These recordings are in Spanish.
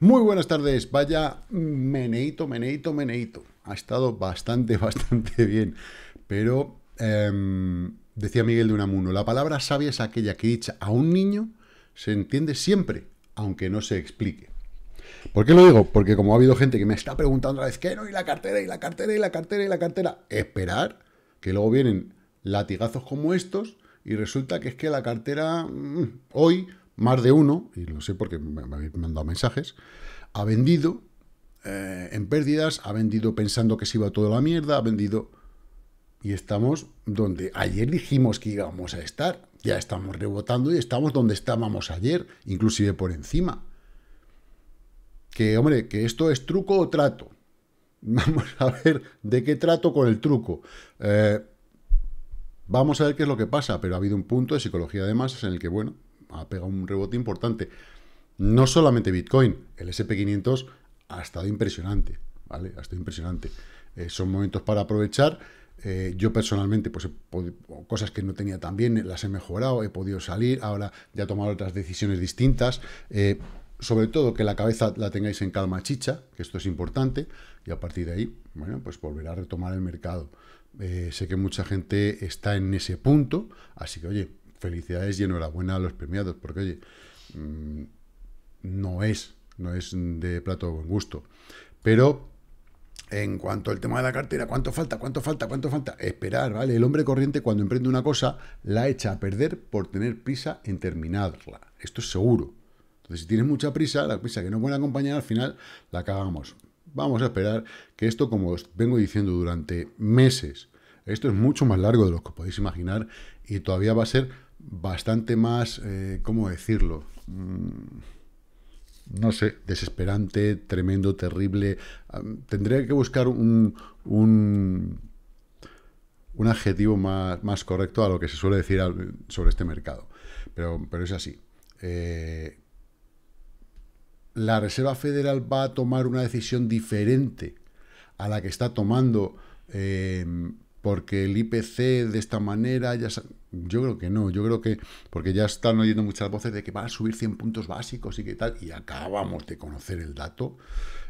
Muy buenas tardes, vaya meneito, meneito, meneito. Ha estado bastante, bastante bien. Pero, em, decía Miguel de Unamuno, la palabra sabia es aquella que dicha a un niño se entiende siempre, aunque no se explique. ¿Por qué lo digo? Porque como ha habido gente que me está preguntando a la vez, ¿qué no? Y la cartera, y la cartera, y la cartera, y la cartera. Esperar, que luego vienen latigazos como estos, y resulta que es que la cartera mm, hoy más de uno, y lo sé porque me, habéis mandado mensajes, ha vendido eh, en pérdidas, ha vendido pensando que se iba toda la mierda, ha vendido... Y estamos donde ayer dijimos que íbamos a estar. Ya estamos rebotando y estamos donde estábamos ayer, inclusive por encima. Que, hombre, que esto es truco o trato. Vamos a ver de qué trato con el truco. Eh, vamos a ver qué es lo que pasa, pero ha habido un punto de psicología de masas en el que, bueno, ha pegado un rebote importante. No solamente Bitcoin, el SP500 ha estado impresionante, ¿vale? Ha estado impresionante. Eh, son momentos para aprovechar. Eh, yo personalmente, pues cosas que no tenía tan bien, las he mejorado, he podido salir, ahora ya he tomado otras decisiones distintas. Eh, sobre todo que la cabeza la tengáis en calma chicha, que esto es importante, y a partir de ahí, bueno, pues volver a retomar el mercado. sé que mucha gente está en ese punto, así que oye, felicidades y enhorabuena a los premiados, porque oye, mm, no es, no es de plato de buen gusto. Pero en cuanto al tema de la cartera, ¿cuánto falta? ¿Cuánto falta? ¿Cuánto falta? Esperar, ¿vale? El hombre corriente cuando emprende una cosa la echa a perder por tener prisa en terminarla. Esto es seguro. Entonces, si tienes mucha prisa, la prisa que no puede acompañar, al final la cagamos. Vamos a esperar que esto, como os vengo diciendo durante meses, esto es mucho más largo de lo que podéis imaginar y todavía va a ser bastante más, eh, ¿cómo decirlo? Mm, no sé, desesperante, tremendo, terrible. tendría que buscar un, un, un adjetivo más, más, correcto a lo que se suele decir sobre este mercado. Pero, pero es así. Eh, la Reserva Federal va a tomar una decisión diferente a la que está tomando eh, porque el IPC de esta manera ya... Yo creo que no, yo creo que... Porque ya están oyendo muchas voces de que van a subir 100 puntos básicos y qué tal, y acabamos de conocer el dato.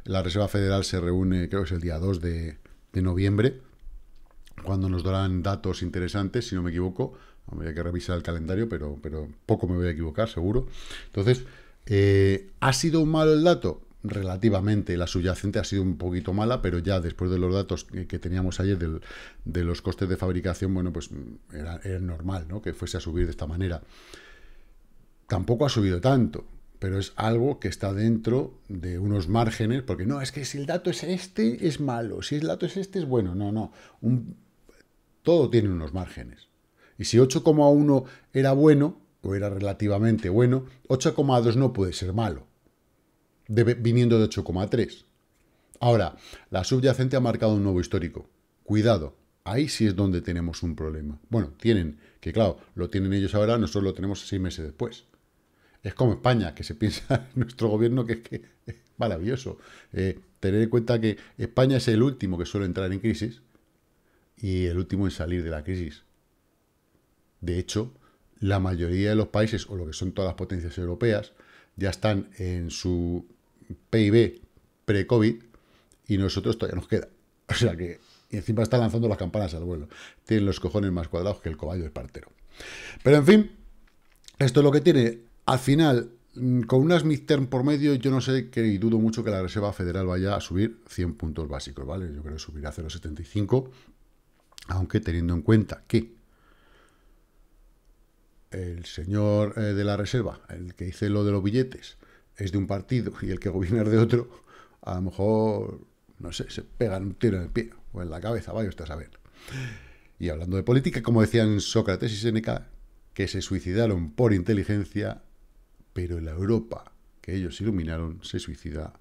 La Reserva Federal se reúne, creo que es el día 2 de, noviembre, cuando nos darán datos interesantes, si no me equivoco. Habría que revisar el calendario, pero, pero poco me voy a equivocar, seguro. Entonces, eh, ¿ha sido malo el dato? Relativamente la subyacente ha sido un poquito mala, pero ya después de los datos que, teníamos ayer de los costes de fabricación, bueno, pues era, normal ¿no? que fuese a subir de esta manera. Tampoco ha subido tanto, pero es algo que está dentro de unos márgenes, porque no, es que si el dato es este, es malo, si el dato es este, es bueno, no, no, todo tiene unos márgenes. Y si 8,1 era bueno, o era relativamente bueno, 8,2 no puede ser malo viniendo de 8,3. Ahora, la subyacente ha marcado un nuevo histórico. Cuidado, ahí sí es donde tenemos un problema. Bueno, tienen, que claro, lo tienen ellos ahora, nosotros lo tenemos seis meses después. Es como España, que se piensa nuestro gobierno que es, que es maravilloso. Eh, tener en cuenta que España es el último que suele entrar en crisis y el último en salir de la crisis. De hecho, la mayoría de los países, o lo que son todas las potencias europeas, ya están en su PIB pre-COVID y nosotros todavía nos queda. O sea que encima está lanzando las campanas al vuelo. Tienen los cojones más cuadrados que el coballo partero Pero en fin, esto es lo que tiene. Al final, mm, con unas midterm por medio, yo no sé que y dudo mucho que la Reserva Federal vaya a subir 100 puntos básicos, ¿vale? Yo creo que subirá a 0,75, aunque teniendo en cuenta que el señor eh, de la Reserva, el que dice lo de los billetes, es de un partido y el que gobierna es de otro, a lo mejor, no sé, se pegan un tiro en el pie o en la cabeza, vaya usted a saber. Y hablando de política, como decían Sócrates y Seneca, que se suicidaron por inteligencia, pero la Europa que ellos iluminaron se suicida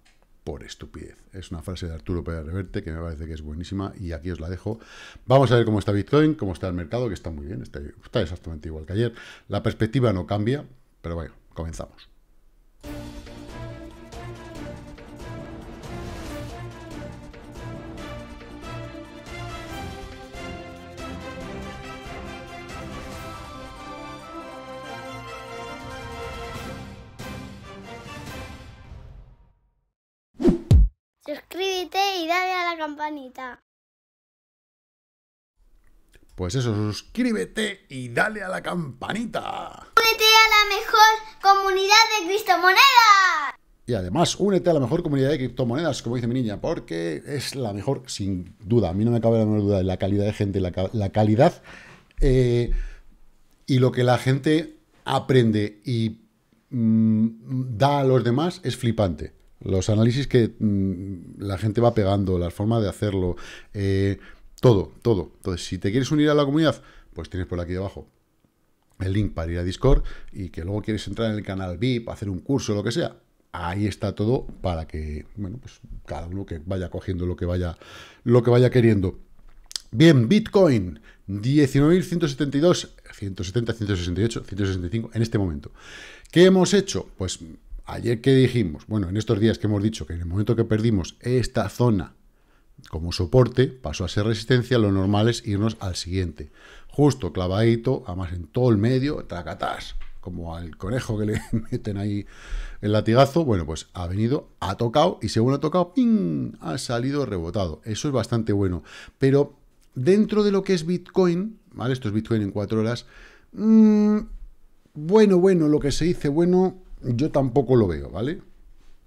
por estupidez. Es una frase de Arturo Pérez Reverte que me parece que es buenísima y aquí os la dejo. Vamos a ver cómo está Bitcoin, cómo está el mercado, que está muy bien, está, está exactamente igual que ayer. La perspectiva no cambia, pero bueno, comenzamos. Campanita. Pues eso, suscríbete y dale a la campanita. Únete a la mejor comunidad de criptomonedas. Y además, únete a la mejor comunidad de criptomonedas, como dice mi niña, porque es la mejor, sin duda. A mí no me cabe la menor duda de la calidad de gente, la, la calidad eh, y lo que la gente aprende y mm, da a los demás es flipante. Los análisis que mm, la gente va pegando, la forma de hacerlo, eh, todo, todo. Entonces, si te quieres unir a la comunidad, pues tienes por aquí abajo el link para ir a Discord y que luego quieres entrar en el canal VIP, hacer un curso, lo que sea, ahí está todo para que, bueno, pues cada uno que vaya cogiendo lo que vaya, lo que vaya queriendo. Bien, Bitcoin, 19.172, 170, 168, 165 en este momento. ¿Qué hemos hecho? Pues ayer que dijimos, bueno, en estos días que hemos dicho que en el momento que perdimos esta zona como soporte, pasó a ser resistencia, lo normal es irnos al siguiente. Justo clavadito, además en todo el medio, tracatás como al conejo que le meten ahí el latigazo, bueno, pues ha venido, ha tocado, y según ha tocado, ¡ping! ha salido rebotado. Eso es bastante bueno. Pero dentro de lo que es Bitcoin, ¿vale? Esto es Bitcoin en cuatro horas, mmm, bueno, bueno, lo que se dice bueno, yo tampoco lo veo, ¿vale?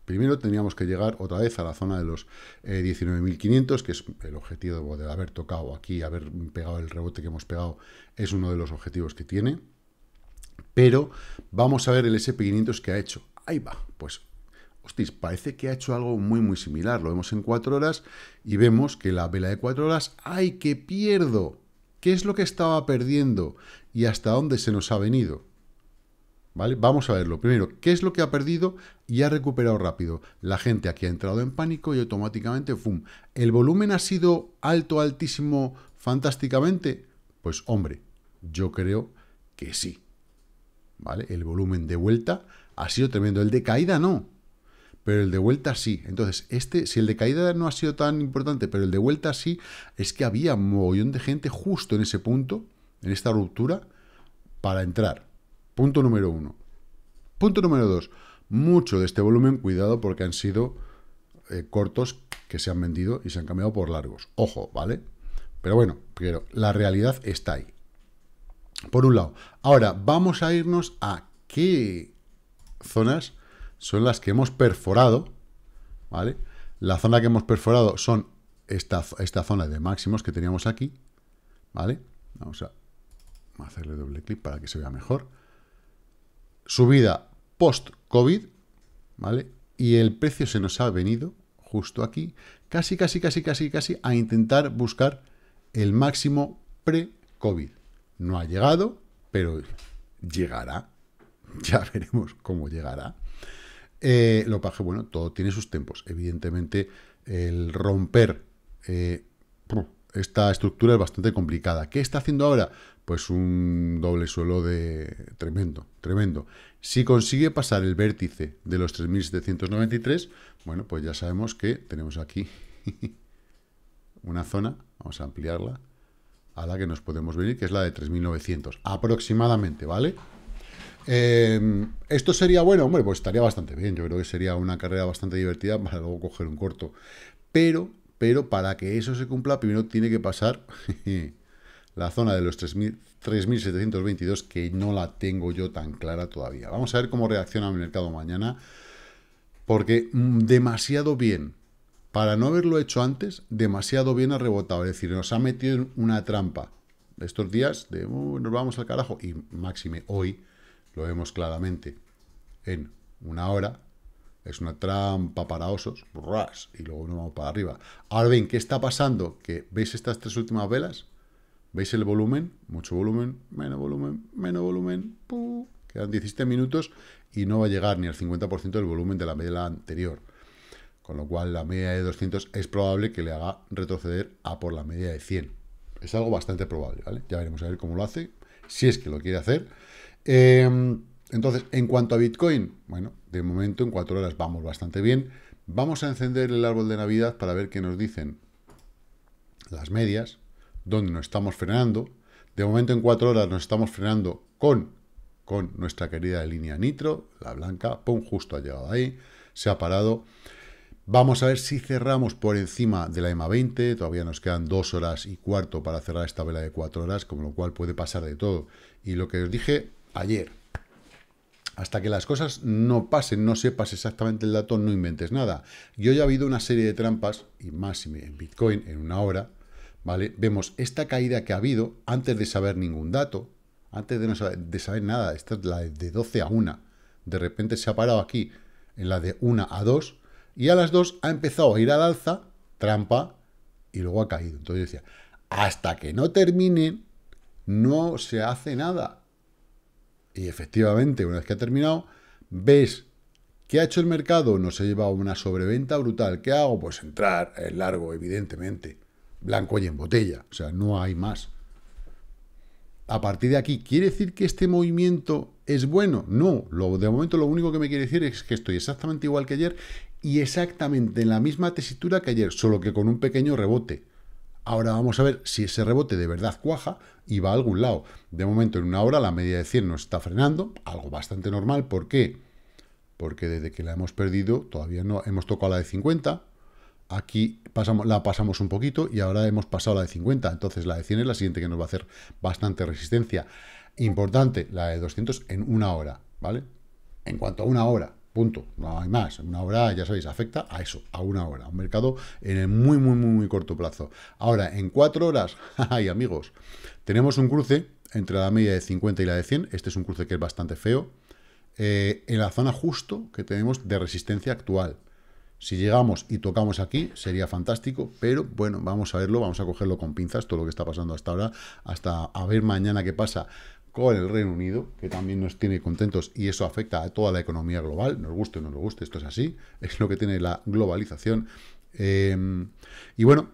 Primero tendríamos que llegar otra vez a la zona de los 19.500, eh, que es el objetivo de haber tocado aquí, haber pegado el rebote que hemos pegado, es uno de los objetivos que tiene. Pero vamos a ver el SP500 que ha hecho. Ahí va, pues, hostis, parece que ha hecho algo muy, muy similar. Lo vemos en cuatro horas y vemos que la vela de cuatro horas, ¡ay, que pierdo! ¿Qué es lo que estaba perdiendo y hasta dónde se nos ha venido? ¿Vale? Vamos a verlo. Primero, ¿qué es lo que ha perdido y ha recuperado rápido? La gente aquí ha entrado en pánico y automáticamente, ¡fum! ¿El volumen ha sido alto, altísimo, fantásticamente? Pues hombre, yo creo que sí. ¿vale? El volumen de vuelta ha sido tremendo. El de caída no, pero el de vuelta sí. Entonces, este, si el de caída no ha sido tan importante, pero el de vuelta sí, es que había un mogollón de gente justo en ese punto, en esta ruptura, para entrar. Punto número uno. Punto número dos. Mucho de este volumen, cuidado, porque han sido eh, cortos que se han vendido y se han cambiado por largos. Ojo, ¿vale? Pero bueno, pero la realidad está ahí. Por un lado. Ahora, vamos a irnos a qué zonas son las que hemos perforado, ¿vale? La zona que hemos perforado son esta, esta zona de máximos que teníamos aquí, ¿vale? Vamos a hacerle doble clic para que se vea mejor. Subida post-COVID, ¿vale? Y el precio se nos ha venido justo aquí, casi, casi, casi, casi, casi, a intentar buscar el máximo pre-COVID. No ha llegado, pero llegará. Ya veremos cómo llegará. Eh, lo que bueno, todo tiene sus tiempos. Evidentemente, el romper eh, esta estructura es bastante complicada. ¿Qué está haciendo ahora? Pues un doble suelo de tremendo, tremendo. Si consigue pasar el vértice de los 3.793, bueno, pues ya sabemos que tenemos aquí una zona, vamos a ampliarla, a la que nos podemos venir, que es la de 3.900, aproximadamente, ¿vale? Eh, esto sería bueno, hombre, pues estaría bastante bien. Yo creo que sería una carrera bastante divertida para luego coger un corto. Pero, pero para que eso se cumpla, primero tiene que pasar la zona de los 3.722, que no la tengo yo tan clara todavía. Vamos a ver cómo reacciona el mercado mañana, porque mm, demasiado bien para no haberlo hecho antes, demasiado bien ha rebotado. Es decir, nos ha metido en una trampa. Estos días de nos vamos al carajo. Y máxime hoy lo vemos claramente en una hora. Es una trampa para osos. y luego nos vamos para arriba. Ahora bien, ¿qué está pasando? Que ¿Veis estas tres últimas velas? ¿Veis el volumen? Mucho volumen, menos volumen, menos volumen. Quedan 17 minutos y no va a llegar ni al 50% del volumen de la vela anterior. Con lo cual la media de 200 es probable que le haga retroceder a por la media de 100. Es algo bastante probable, ¿vale? Ya veremos a ver cómo lo hace, si es que lo quiere hacer. Em, entonces, en cuanto a Bitcoin, bueno, de momento en cuatro horas vamos bastante bien. Vamos a encender el árbol de Navidad para ver qué nos dicen las medias, dónde nos estamos frenando. De momento en cuatro horas nos estamos frenando con, con nuestra querida línea Nitro, la blanca, pum, justo ha llegado ahí, se ha parado. Vamos a ver si cerramos por encima de la EMA 20. Todavía nos quedan dos horas y cuarto para cerrar esta vela de cuatro horas, con lo cual puede pasar de todo. Y lo que os dije ayer, hasta que las cosas no pasen, no sepas exactamente el dato, no inventes nada. Yo ya he habido una serie de trampas, y más en Bitcoin, en una hora, ¿vale? Vemos esta caída que ha habido antes de saber ningún dato, antes de, no saber, nada. Esta es la de 12 a 1. De repente se ha parado aquí en la de 1 a 2 y a las 2 ha empezado a ir al alza, trampa, y luego ha caído. Entonces decía, hasta que no termine, no se hace nada. Y efectivamente, una vez que ha terminado, ves ¿Qué ha hecho el mercado? Nos ha llevado una sobreventa brutal. ¿Qué hago? Pues entrar en largo, evidentemente. Blanco y en botella. O sea, no hay más. A partir de aquí, ¿quiere decir que este movimiento es bueno? No. Lo, de momento lo único que me quiere decir es que estoy exactamente igual que ayer y exactamente en la misma tesitura que ayer, solo que con un pequeño rebote. Ahora vamos a ver si ese rebote de verdad cuaja y va a algún lado. De momento, en una hora, la media de 100 nos está frenando, algo bastante normal. ¿Por qué? Porque desde que la hemos perdido, todavía no hemos tocado la de 50. Aquí pasamos, la pasamos un poquito y ahora hemos pasado la de 50. Entonces, la de 100 es la siguiente que nos va a hacer bastante resistencia. Importante, la de 200 en una hora, ¿vale? En cuanto a una hora, Punto. No hay más. Una hora, ya sabéis, afecta a eso, a una hora. Un mercado en el muy, muy, muy, muy corto plazo. Ahora, en cuatro horas, ay amigos, tenemos un cruce entre la media de 50 y la de 100. Este es un cruce que es bastante feo. Eh, en la zona justo que tenemos de resistencia actual. Si llegamos y tocamos aquí, sería fantástico, pero bueno, vamos a verlo, vamos a cogerlo con pinzas, todo lo que está pasando hasta ahora, hasta a ver mañana qué pasa con el Reino Unido, que también nos tiene contentos y eso afecta a toda la economía global, nos guste o no nos guste, esto es así, es lo que tiene la globalización. Em, y bueno,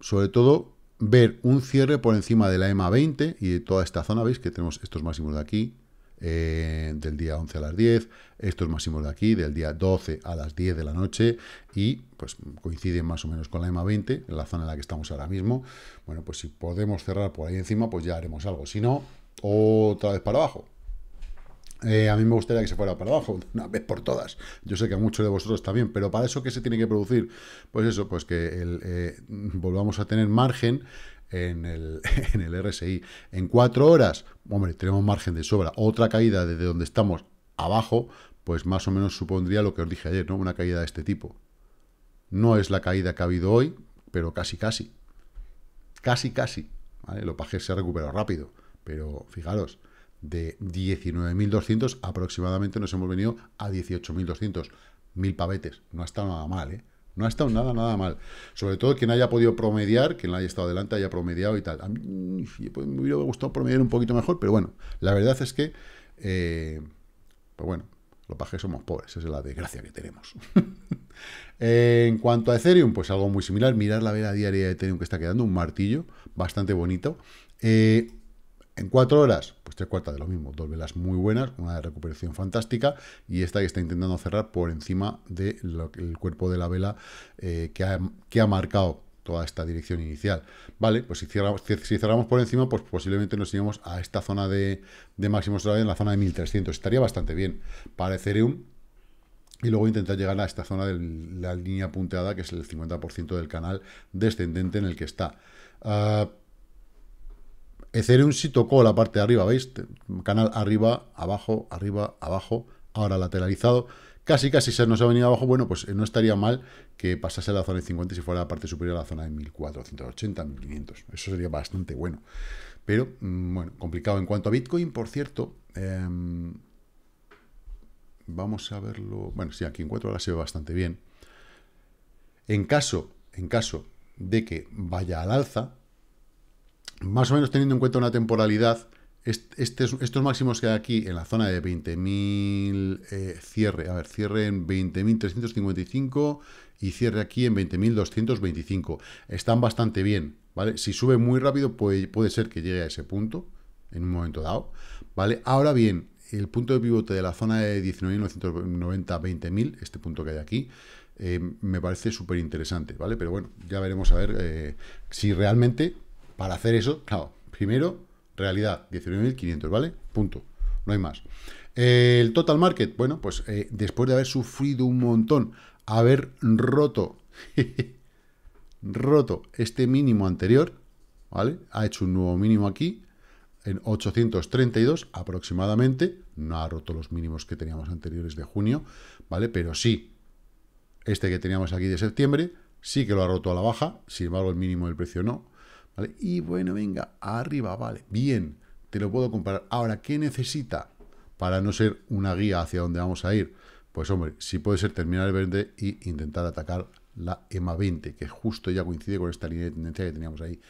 sobre todo ver un cierre por encima de la EMA 20 y de toda esta zona, veis que tenemos estos máximos de aquí, eh, del día 11 a las 10, estos máximos de aquí, del día 12 a las 10 de la noche, y pues coinciden más o menos con la EMA 20, en la zona en la que estamos ahora mismo. Bueno, pues si podemos cerrar por ahí encima, pues ya haremos algo. Si no, otra vez para abajo. Eh, a mí me gustaría que se fuera para abajo, una vez por todas. Yo sé que a muchos de vosotros también, pero para eso, ¿qué se tiene que producir? Pues eso, pues que el, eh, volvamos a tener margen en el, en el RSI. En cuatro horas, hombre, tenemos margen de sobra. Otra caída desde donde estamos abajo, pues más o menos supondría lo que os dije ayer, ¿no? Una caída de este tipo. No es la caída que ha habido hoy, pero casi, casi. Casi, casi. ¿vale? Lo paje se ha recuperado rápido. Pero fijaros, de 19.200 aproximadamente nos hemos venido a 18.200. Mil pavetes. No ha estado nada mal, ¿eh? No ha estado nada, nada mal. Sobre todo quien haya podido promediar, quien haya estado adelante, haya promediado y tal. A mí pues, me hubiera gustado promediar un poquito mejor, pero bueno, la verdad es que, eh, pues bueno, los pajes somos pobres, esa es la desgracia que tenemos. en cuanto a Ethereum, pues algo muy similar. Mirar la vela diaria de Ethereum que está quedando, un martillo bastante bonito. Eh, en cuatro horas, pues tres cuartas de lo mismo, dos velas muy buenas, una de recuperación fantástica y esta que está intentando cerrar por encima del cuerpo de la vela eh, que, ha, que ha marcado toda esta dirección inicial. Vale, pues si cerramos, si cerramos por encima, pues posiblemente nos iremos a esta zona de, de máximos en la zona de 1300. Estaría bastante bien para Ethereum. Y luego intentar llegar a esta zona de la línea punteada, que es el 50% del canal descendente en el que está. Ah, Ethereum sí tocó la parte de arriba, ¿veis? Canal arriba, abajo, arriba, abajo, ahora lateralizado. Casi, casi se nos ha venido abajo. Bueno, pues eh, no estaría mal que pasase a la zona de 50 si fuera la parte superior a la zona de 1480, 1500. Eso sería bastante bueno. Pero, mm, bueno, complicado. En cuanto a Bitcoin, por cierto, em, vamos a verlo. Bueno, sí, aquí en 4 horas se ve bastante bien. En caso, en caso de que vaya al alza, más o menos teniendo en cuenta una temporalidad, estos máximos que hay aquí en la zona de 20.000 eh, cierre, a ver, cierre en 20.355 y cierre aquí en 20.225. Están bastante bien, ¿vale? Si sube muy rápido puede, puede ser que llegue a ese punto en un momento dado, ¿vale? Ahora bien, el punto de pivote de la zona de 19.990, 20.000, este punto que hay aquí, eh, me parece súper interesante, ¿vale? Pero bueno, ya veremos a ver eh, si realmente para hacer eso, claro, primero, realidad, 19.500, ¿vale? Punto. No hay más. el total market, bueno, pues eh, después de haber sufrido un montón haber roto, roto este mínimo anterior, ¿vale? Ha hecho un nuevo mínimo aquí, en 832 aproximadamente, no ha roto los mínimos que teníamos anteriores de junio, ¿vale? Pero sí, este que teníamos aquí de septiembre, sí que lo ha roto a la baja, sin embargo el mínimo del precio no, Y bueno, venga, arriba, vale, bien, te lo puedo comparar. Ahora, ¿qué necesita para no ser una guía hacia dónde vamos a ir? Pues hombre, sí puede ser terminar el verde y intentar atacar la EMA 20, que justo ya coincide con esta línea de tendencia que teníamos ahí.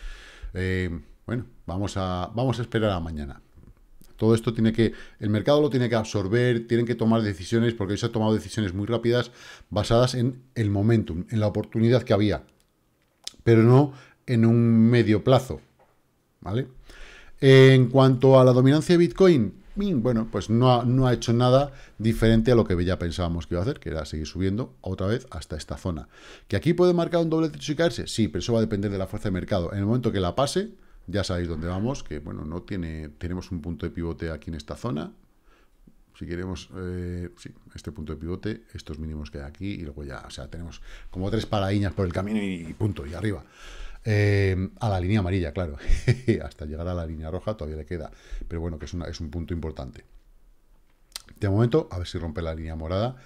Eh, bueno, vamos a, vamos a esperar a mañana. Todo esto tiene que, el mercado lo tiene que absorber, tienen que tomar decisiones, porque se han tomado decisiones muy rápidas basadas en el momentum, en la oportunidad que había, pero no en un medio plazo. ¿Vale? En cuanto a la dominancia de Bitcoin, bueno, pues no ha, no ha, hecho nada diferente a lo que ya pensábamos que iba a hacer, que era seguir subiendo otra vez hasta esta zona. ¿Que aquí puede marcar un doble techo y caerse? Sí, pero eso va a depender de la fuerza de mercado. En el momento que la pase, ya sabéis dónde vamos, que bueno, no tiene, tenemos un punto de pivote aquí en esta zona. Si queremos, eh, sí, este punto de pivote, estos mínimos que hay aquí, y luego ya, o sea, tenemos como tres paradiñas por el camino y punto, y arriba. Eh, a la línea amarilla, claro. Hasta llegar a la línea roja todavía le queda. Pero bueno, que es, es un punto importante. De momento, a ver si rompe la línea morada.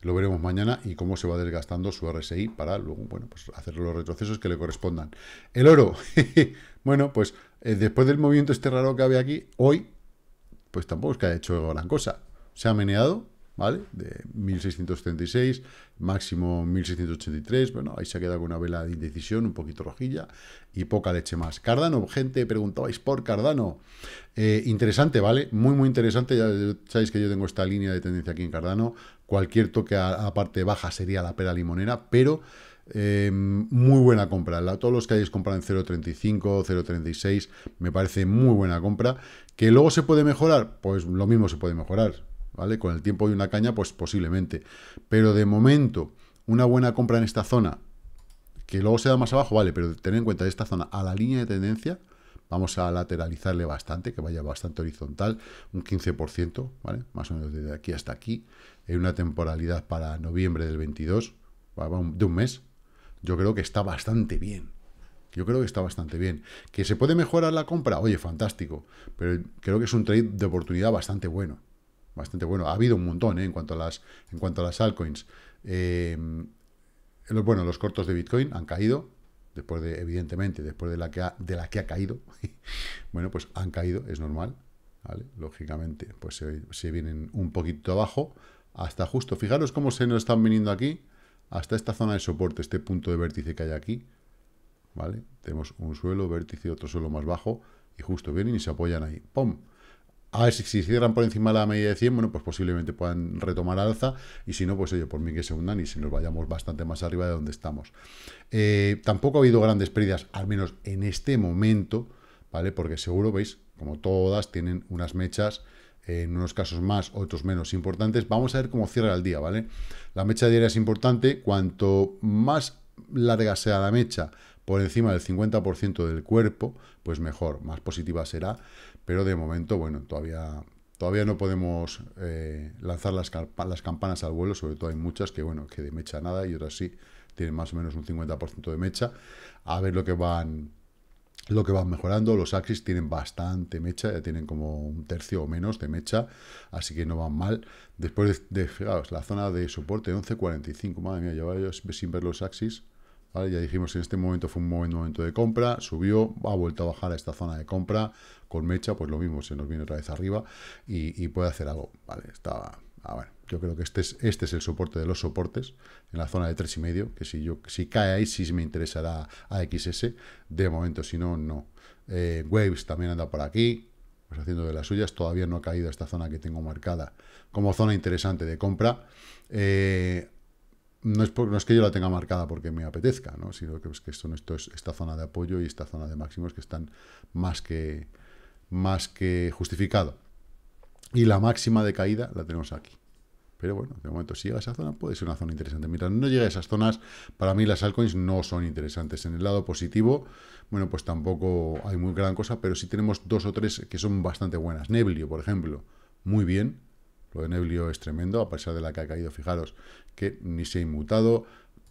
Lo veremos mañana y cómo se va desgastando su RSI para luego, bueno, pues hacer los retrocesos que le correspondan. El oro, bueno, pues eh, después del movimiento este raro que había aquí, hoy, pues tampoco es que haya hecho gran cosa. Se ha meneado, ¿vale? De 1636, máximo 1683, bueno, ahí se ha quedado con una vela de indecisión, un poquito rojilla, y poca leche más. Cardano, gente, preguntabais por Cardano. Eh, interesante, ¿vale? Muy, muy interesante, ya sabéis que yo tengo esta línea de tendencia aquí en Cardano, cualquier toque a parte baja sería la pera limonera, pero... Eh, muy buena compra. todos los que hayáis comprado en 0.35, 0.36, me parece muy buena compra. ¿Que luego se puede mejorar? Pues lo mismo se puede mejorar. ¿Vale? Con el tiempo y una caña, pues posiblemente. Pero de momento, una buena compra en esta zona, que luego se da más abajo, vale, pero tener en cuenta esta zona a la línea de tendencia, vamos a lateralizarle bastante, que vaya bastante horizontal, un 15%, ¿vale? Más o menos desde aquí hasta aquí, en una temporalidad para noviembre del 22, de un mes, yo creo que está bastante bien. Yo creo que está bastante bien. ¿Que se puede mejorar la compra? Oye, fantástico. Pero creo que es un trade de oportunidad bastante bueno bastante bueno. Ha habido un montón ¿eh? en, cuanto a las, en cuanto a las altcoins. Eh, bueno, los cortos de Bitcoin han caído, después de, evidentemente, después de la que ha, de la que ha caído. bueno, pues han caído, es normal. Lógicamente, pues se, se, vienen un poquito abajo, hasta justo. Fijaros cómo se nos están viniendo aquí, hasta esta zona de soporte, este punto de vértice que hay aquí. ¿Vale? Tenemos un suelo, vértice, otro suelo más bajo, y justo vienen y se apoyan ahí. ¡Pum! A ver si, cierran por encima de la media de 100, bueno, pues posiblemente puedan retomar alza, y si no, pues oye, por mí que se hundan y si nos vayamos bastante más arriba de donde estamos. Eh, tampoco ha habido grandes pérdidas, al menos en este momento, ¿vale? Porque seguro, veis, como todas, tienen unas mechas, en unos casos más, otros menos importantes. Vamos a ver cómo cierra el día, ¿vale? La mecha diaria es importante, cuanto más larga sea la mecha, por encima del 50% del cuerpo, pues mejor, más positiva será pero de momento, bueno, todavía, todavía no podemos eh, lanzar las, las, campanas al vuelo, sobre todo hay muchas que, bueno, que de mecha nada y otras sí tienen más o menos un 50% de mecha, a ver lo que van lo que van mejorando, los Axis tienen bastante mecha, ya tienen como un tercio o menos de mecha, así que no van mal. Después de, fijaos, la zona de soporte 11.45, madre mía, lleva yo ver los Axis, ya dijimos en este momento fue un buen momento de compra, subió, ha vuelto a bajar a esta zona de compra, con mecha, pues lo mismo, se nos viene otra vez arriba y, puede hacer algo. Vale, está. Ah, bueno, yo creo que este es, este es el soporte de los soportes, en la zona de tres y medio, que si yo si cae ahí sí me interesará AXS, de momento, si no, no. Eh, Waves también anda por aquí, pues haciendo de las suyas, todavía no ha caído esta zona que tengo marcada como zona interesante de compra. Eh, no es, no es que yo la tenga marcada porque me apetezca, ¿no? sino que, es que son estos, esta zona de apoyo y esta zona de máximos que están más que, más que justificado. Y la máxima de caída la tenemos aquí. Pero bueno, de momento, si llega a esa zona, puede ser una zona interesante. Mientras no llega a esas zonas, para mí las altcoins no son interesantes. En el lado positivo, bueno, pues tampoco hay muy gran cosa, pero sí tenemos dos o tres que son bastante buenas. Neblio, por ejemplo, muy bien, Lo de Neblio es tremendo, a pesar de la que ha caído, fijaros que ni se ha inmutado.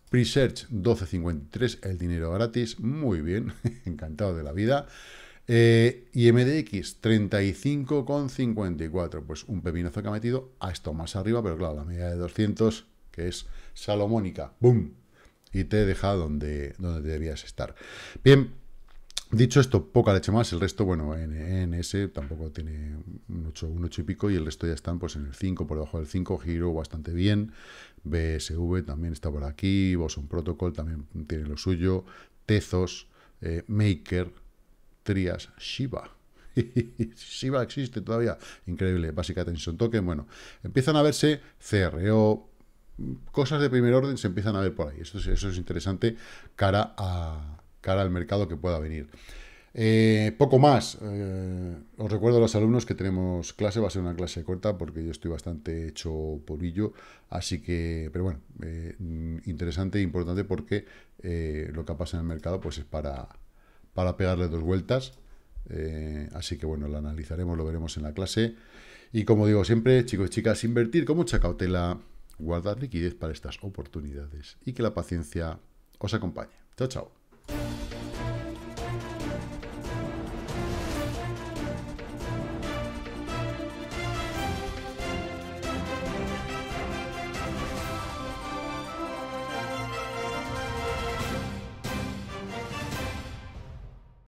Presearch 12.53, el dinero gratis, muy bien, encantado de la vida. Eh, y MDX 35,54, pues un pepinazo que ha metido, ha estado más arriba, pero claro, la media de 200, que es salomónica, ¡boom! Y te deja donde, donde debías estar. Bien, Dicho esto, poca leche más, el resto, bueno, en ese tampoco tiene un 8, un 8 y pico y el resto ya están pues en el 5, por debajo del 5, giro bastante bien, BSV también está por aquí, Boson Protocol también tiene lo suyo, Tezos, eh, Maker, Trias, Shiba. Shiba existe todavía, increíble, básica Tension Token, bueno, empiezan a verse CRO, cosas de primer orden se empiezan a ver por ahí, eso es interesante cara a cara al mercado que pueda venir. Eh, poco más. Eh, os recuerdo a los alumnos que tenemos clase, va a ser una clase corta porque yo estoy bastante hecho polvillo, así que, pero bueno, eh, interesante e importante porque lo que pasa en el mercado pues es para, para pegarle dos vueltas, así que bueno, lo analizaremos, lo veremos en la clase. Y como digo siempre, chicos y chicas, invertir con mucha cautela, guardar liquidez para estas oportunidades y que la paciencia os acompañe. Chao, chao.